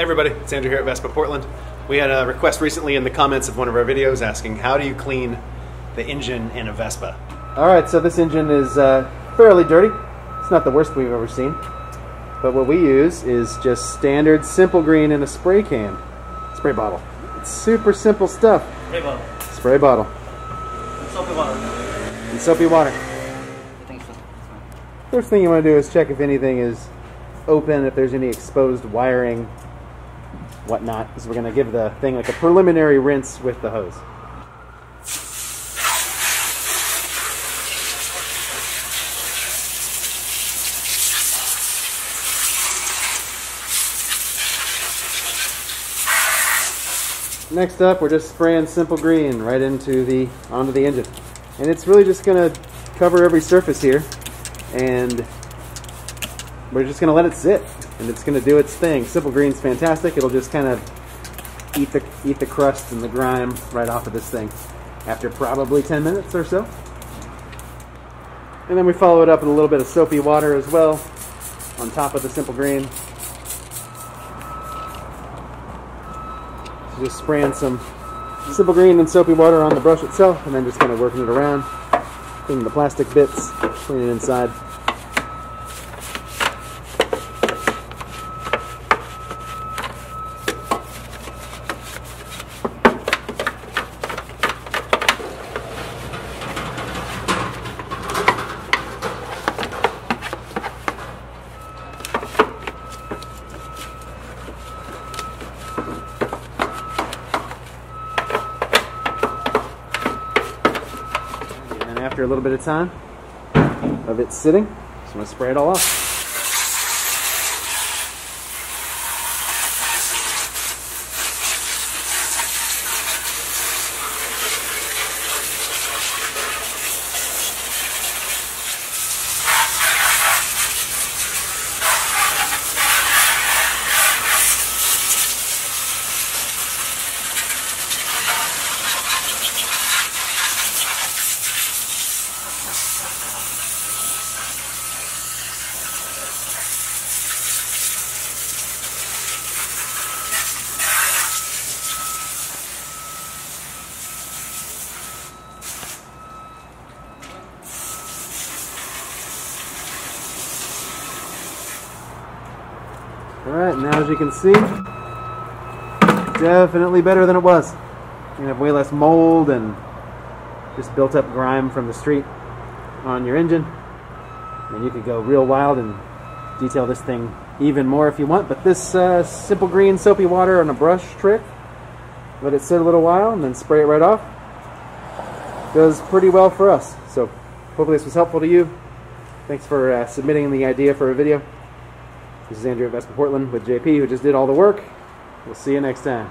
Hey everybody, it's Andrew here at Vespa Portland. We had a request recently in the comments of one of our videos asking how do you clean the engine in a Vespa? Alright, so this engine is uh, fairly dirty. It's not the worst we've ever seen. But what we use is just standard simple green in a spray can, spray bottle. It's super simple stuff. Spray bottle. Spray bottle. And soapy water. And soapy water. I think so. First thing you want to do is check if anything is open, if there's any exposed wiring, whatnot. Because we're going to give the thing like a preliminary rinse with the hose. Next up, we're just spraying simple green right into the onto the engine, and it's really just going to cover every surface here, and we're just to let it sit, and it's to do its thing. Simple green's fantastic; it'll just kind of eat the eat the crust and the grime right off of this thing after probably 10 minutes or so. And then we follow it up with a little bit of soapy water as well on top of the simple green. just spraying some simple green and soapy water on the brush itself and then just kind of working it around cleaning the plastic bits cleaning inside and after a little bit of time of it sitting. Just want to spray it all off Alright, now as you can see, definitely better than it was. You have way less mold and just built up grime from the street on your engine. And you could go real wild and detail this thing even more if you want. But this uh, simple green soapy water on a brush trick, let it sit a little while and then spray it right off, does pretty well for us. So hopefully this was helpful to you. Thanks for uh, submitting the idea for a video. This is Andrew in Vespa Portland with JP, who just did all the work. We'll see you next time.